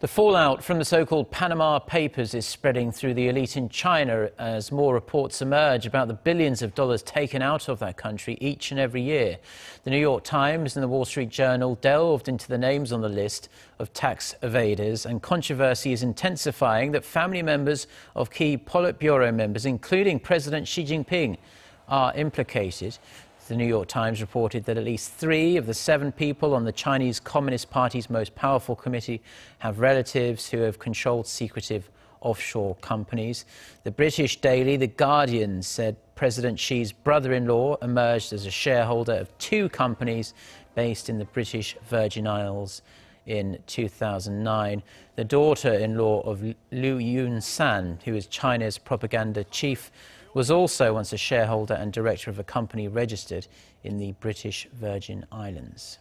The fallout from the so-called Panama Papers is spreading through the elite in China as more reports emerge about the billions of dollars taken out of that country each and every year. The New York Times and the Wall Street Journal delved into the names on the list of tax evaders, and controversy is intensifying that family members of key Politburo members, including President Xi Jinping, are implicated. The New York Times reported that at least three of the seven people on the Chinese Communist Party's most powerful committee have relatives who have controlled secretive offshore companies. The British daily The Guardian said President Xi's brother-in-law emerged as a shareholder of two companies based in the British Virgin Isles in 2009. The daughter-in-law of Liu Yunshan, who is China's propaganda chief, was also once a shareholder and director of a company registered in the British Virgin Islands.